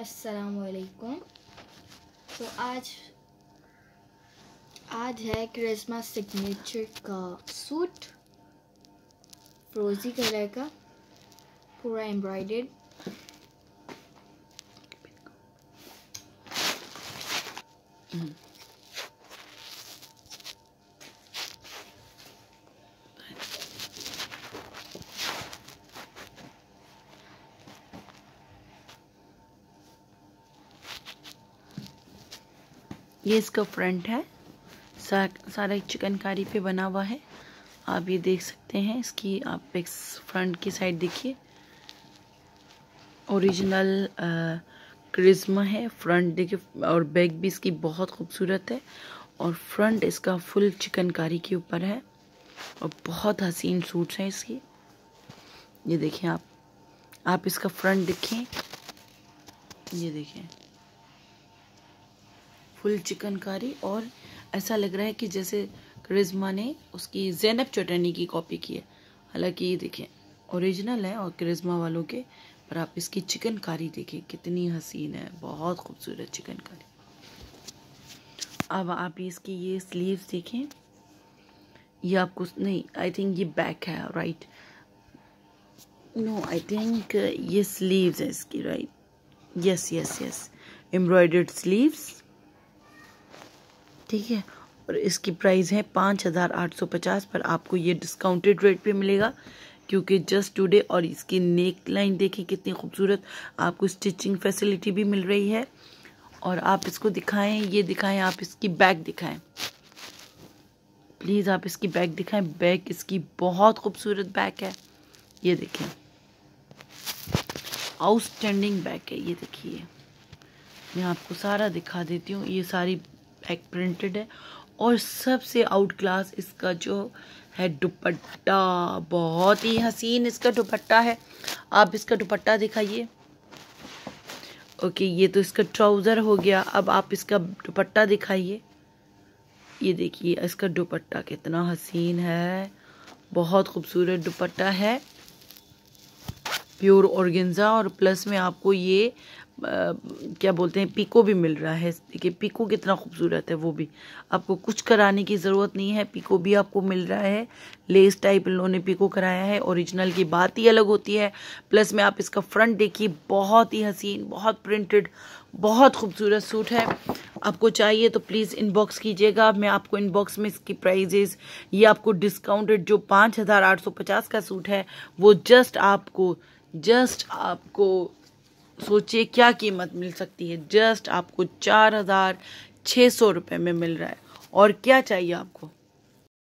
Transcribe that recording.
अस्सलाम वालेकुम तो आज आज है क्रिसमस सिग्नेचर का सूट। फ्रोजी कलर का, पूरा एम्ब्रॉयडेड ये इसका फ्रंट है। सा, सारा चिकनकारी पे बना हुआ है। आप ये देख सकते हैं इसकी आप एक फ्रंट की साइड देखिए। ओरिजिनल क्रिज्मा है। फ्रंट देखिए और बैक भी इसकी बहुत खूबसूरत है। और फ्रंट इसका फुल चिकनकारी के ऊपर है। और बहुत हसीन सूट्स हैं इसकी। ये देखें आप। आप इसका फ्रंट देखें। ये देखें। फुल चिकनकारी और ऐसा लग रहा है कि जैसे क्रिज्मा ने उसकी जैनब चटनी की कॉपी की है। हालाँकि ये देखें ओरिजिनल है और क्रिज्मा वालों के, पर आप इसकी चिकनकारी देखें, कितनी हसीन है, बहुत खूबसूरत चिकनकारी। अब आप इसकी ये स्लीव्स देखें। ये आपको, नहीं आई थिंक ये बैक है राइट नो आई थिंक ये स्लीव्स है इसकी right yes yes yes embroidered sleeves ठीक है? और इसकी प्राइस है पाँच हज़ार आठ सौ पचास पर आपको ये डिस्काउंटेड रेट पे मिलेगा, क्योंकि जस्ट टुडे और इसकी नेक लाइन देखिए कितनी खूबसूरत आपको स्टिचिंग फैसिलिटी भी मिल रही है। और आप इसको दिखाएँ, ये दिखाएँ, आप इसकी बैग दिखाएँ। प्लीज़ आप इसकी बैग दिखाएँ बैग इसकी बहुत खूबसूरत बैग है। ये देखें आउटस्टैंडिंग बैग है, ये देखिए। मैं आपको सारा दिखा देती हूँ, ये सारी बैक प्रिंटेड है। और सबसे आउट क्लास इसका जो है दुपट्टा, बहुत ही हसीन इसका दुपट्टा है। आप इसका दुपट्टा दिखाइए। ओके ये तो इसका ट्राउज़र हो गया। अब आप इसका दुपट्टा दिखाइए। ये देखिए, इसका दुपट्टा कितना हसीन है। बहुत खूबसूरत दुपट्टा है। प्योर ऑर्गेन्जा और प्लस में आपको ये क्या बोलते हैं, पीको भी मिल रहा है देखिए पीको कितना खूबसूरत है वो भी। आपको कुछ कराने की ज़रूरत नहीं है, पीको भी आपको मिल रहा है, लेस टाइप इन लोगों ने पीको कराया है, ओरिजिनल की बात ही अलग होती है। प्लस में आप इसका फ्रंट देखिए, बहुत ही हसीन, बहुत प्रिंटेड, बहुत खूबसूरत सूट है। आपको चाहिए तो प्लीज़ इनबॉक्स कीजिएगा, मैं आपको इनबॉक्स में इसकी प्राइजेस, ये आपको डिस्काउंटेड जो पाँच हज़ार आठ सौ पचास का सूट है, वो जस्ट आपको जस्ट आपको सोचिए क्या कीमत मिल सकती है। जस्ट आपको चार हज़ार छः सौ रुपये में मिल रहा है। और क्या चाहिए आपको?